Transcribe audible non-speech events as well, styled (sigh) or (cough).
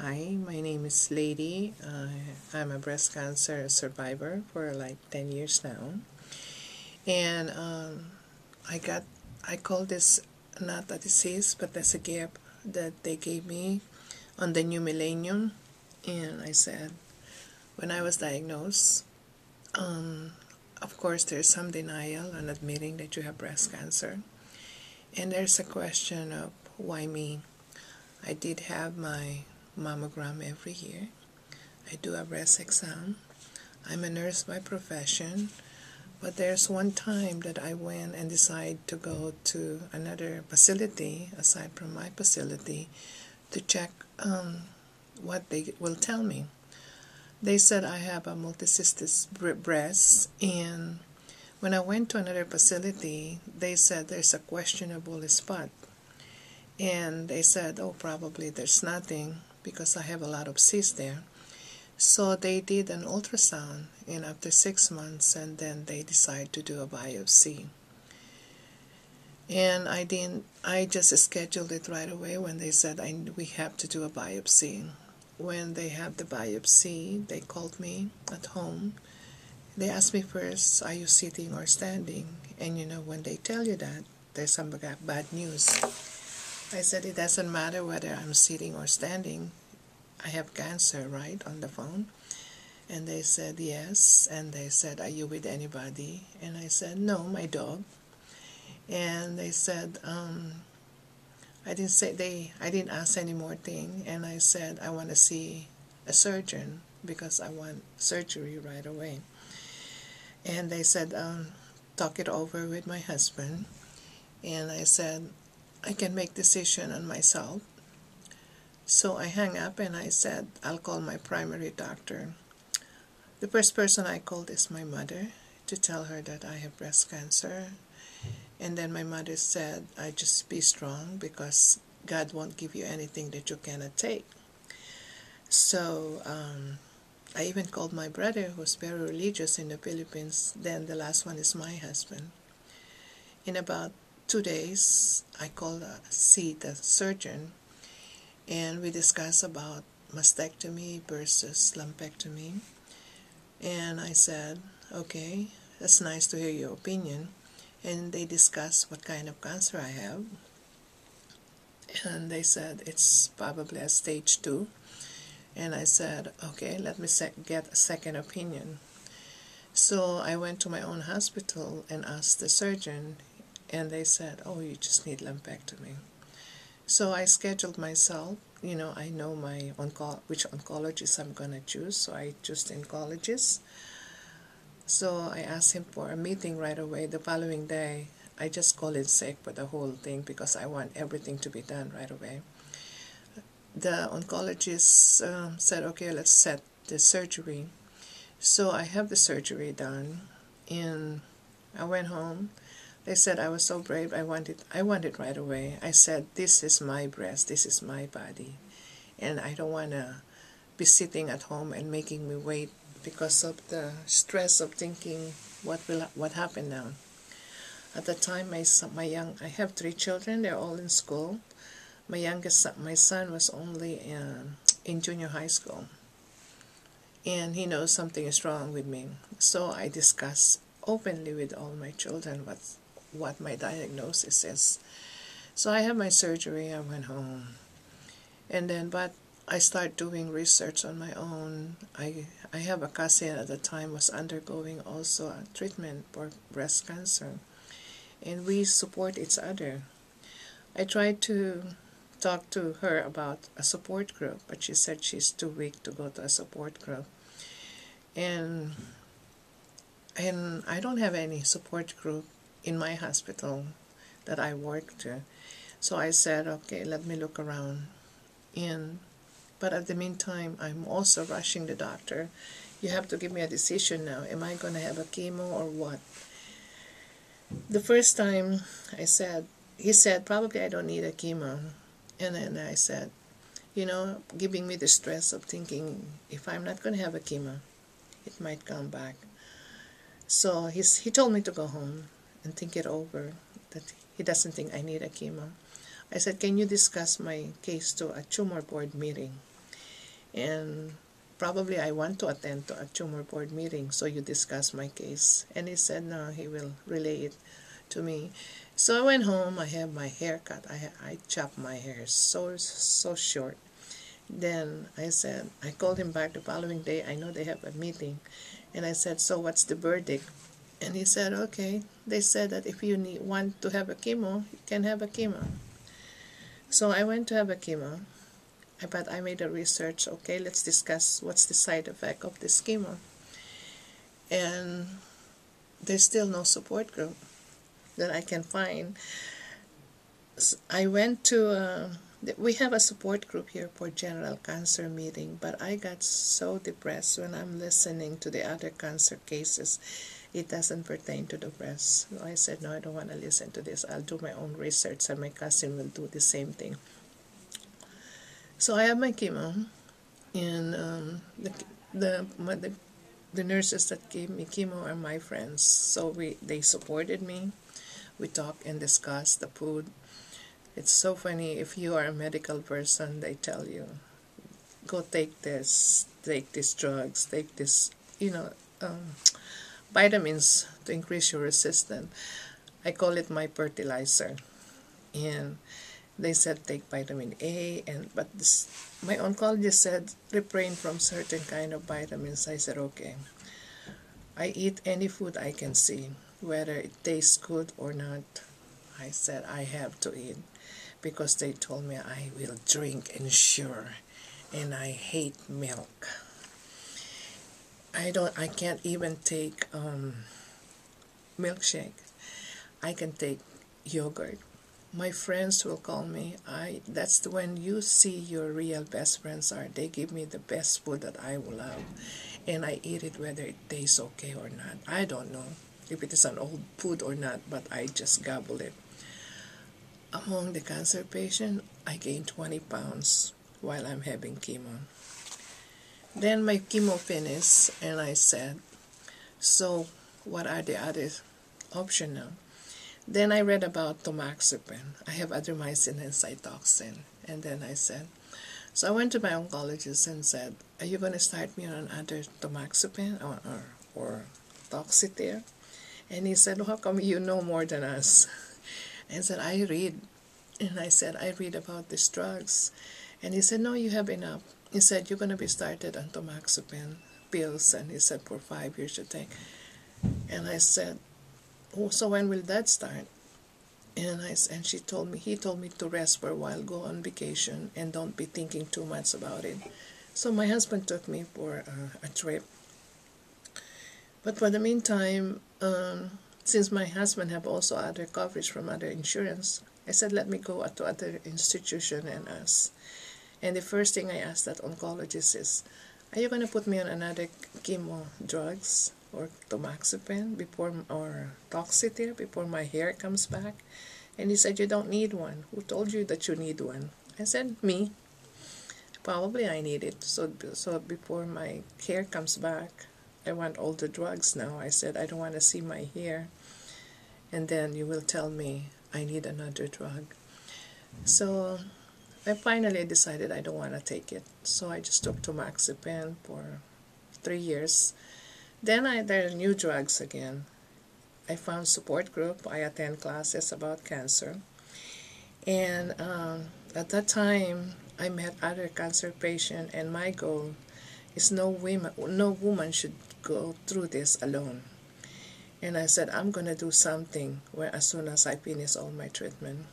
Hi, my name is Lady. Uh, I'm a breast cancer survivor for like 10 years now. And um, I got, I call this not a disease, but that's a gift that they gave me on the new millennium. And I said, when I was diagnosed, um, of course, there's some denial on admitting that you have breast cancer. And there's a question of why me? I did have my mammogram every year. I do a breast exam. I'm a nurse by profession, but there's one time that I went and decided to go to another facility aside from my facility to check um, what they will tell me. They said I have a multicystic breast, and when I went to another facility, they said there's a questionable spot. And they said, oh, probably there's nothing because I have a lot of cysts there. So they did an ultrasound and after six months and then they decided to do a biopsy. And I didn't I just scheduled it right away when they said I, we have to do a biopsy. When they have the biopsy, they called me at home. They asked me first, are you sitting or standing? And you know, when they tell you that, there's some bad news. I said it doesn't matter whether I'm sitting or standing. I have cancer, right, on the phone. And they said yes. And they said, are you with anybody? And I said, no, my dog. And they said, um, I didn't say they, I didn't ask any more thing. And I said, I want to see a surgeon because I want surgery right away. And they said, um, talk it over with my husband. And I said, I can make decision on myself. So I hung up and I said, I'll call my primary doctor. The first person I called is my mother to tell her that I have breast cancer. And then my mother said, I just be strong because God won't give you anything that you cannot take. So um, I even called my brother, who's very religious in the Philippines. Then the last one is my husband. In about two days, I called uh, see the surgeon, and we discussed about mastectomy versus lumpectomy. And I said, okay, that's nice to hear your opinion. And they discussed what kind of cancer I have. And they said it's probably a stage two. And I said, okay, let me get a second opinion. So I went to my own hospital and asked the surgeon and they said, oh, you just need lumpectomy. So I scheduled myself. You know, I know my onco which oncologist I'm going to choose, so I chose the oncologist. So I asked him for a meeting right away. The following day, I just called in sick for the whole thing because I want everything to be done right away. The oncologist um, said, okay, let's set the surgery. So I have the surgery done, and I went home. They said I was so brave. I wanted, I wanted right away. I said, this is my breast. This is my body. And I don't want to be sitting at home and making me wait because of the stress of thinking what will what happened now. At the time, my my young, I have three children. They're all in school. My youngest, son, my son was only in, in junior high school, and he knows something is wrong with me. So I discuss openly with all my children what's what my diagnosis is. So I had my surgery, I went home. And then, but I started doing research on my own. I, I have a cousin at the time was undergoing also a treatment for breast cancer. And we support each other. I tried to talk to her about a support group, but she said she's too weak to go to a support group. And and I don't have any support group in my hospital that I worked. So I said, okay, let me look around. And but at the meantime, I'm also rushing the doctor. You have to give me a decision now. Am I going to have a chemo or what? The first time I said, he said, probably I don't need a chemo. And then I said, you know, giving me the stress of thinking if I'm not going to have a chemo, it might come back. So he's, he told me to go home and think it over that he doesn't think I need a chemo. I said, can you discuss my case to a tumor board meeting? and probably I want to attend to a tumor board meeting so you discuss my case. And he said no he will relay it to me. So I went home I have my hair cut I, I chopped my hair so so short. Then I said I called him back the following day I know they have a meeting. And I said so what's the verdict and he said okay. They said that if you need want to have a chemo you can have a chemo. So I went to have a chemo but I made a research okay let's discuss what's the side effect of this chemo. And there's still no support group that I can find. I went to uh, we have a support group here for general cancer meeting but I got so depressed when I'm listening to the other cancer cases it doesn't pertain to the breast so I said no I don't want to listen to this I'll do my own research and my cousin will do the same thing so I have my chemo, and um, the the, my, the the nurses that gave me chemo are my friends. So we they supported me. We talked and discussed the food. It's so funny if you are a medical person, they tell you, go take this, take these drugs, take this, you know, um, vitamins to increase your resistance. I call it my fertilizer, and they said take vitamin A and but this, my oncologist said refrain from certain kind of vitamins. I said okay. I eat any food I can see whether it tastes good or not. I said I have to eat because they told me I will drink Ensure and I hate milk I don't I can't even take um, milkshake. I can take yogurt. My friends will call me. I that's when you see your real best friends are they give me the best food that i will love and i eat it whether it tastes okay or not. I don't know if it is an old food or not but i just gobble it. Among the cancer patient i gained 20 pounds while i'm having chemo then my chemo finished and i said so what are the other options now then I read about tamoxifen. I have adriamycin and cytoxan. And then I said, so I went to my oncologist and said, are you going to start me on another tamoxifen or, or, or? And he said, how come you know more than us? (laughs) And said, I read. And I said, I read about these drugs. And he said, no, you have enough. He said, you're going to be started on tamoxifen pills. And he said, for five years you take. And I said, oh, so when will that start? And I and she told me he told me to rest for a while, go on vacation, and don't be thinking too much about it. So my husband took me for uh, a trip. But for the meantime, um, since my husband have also other coverage from other insurance, I said let me go to other institution and ask. And the first thing I asked that oncologist is, are you going to put me on another chemo drugs? or tamoxifen before or Doxycycline before my hair comes back? And he said you don't need one. Who told you that you need one? I said me. Probably I need it. So so before my hair comes back I want all the drugs now. I said I don't want to see my hair. And then you will tell me I need another drug. So I finally decided I don't want to take it so I just took tamoxifen for three years then I, there are new drugs again. I found support group. I attend classes about cancer. And um, at that time, I met other cancer patient, and my goal is no woman, no woman should go through this alone. And I said, I'm going to do something where as soon as I finish all my treatment.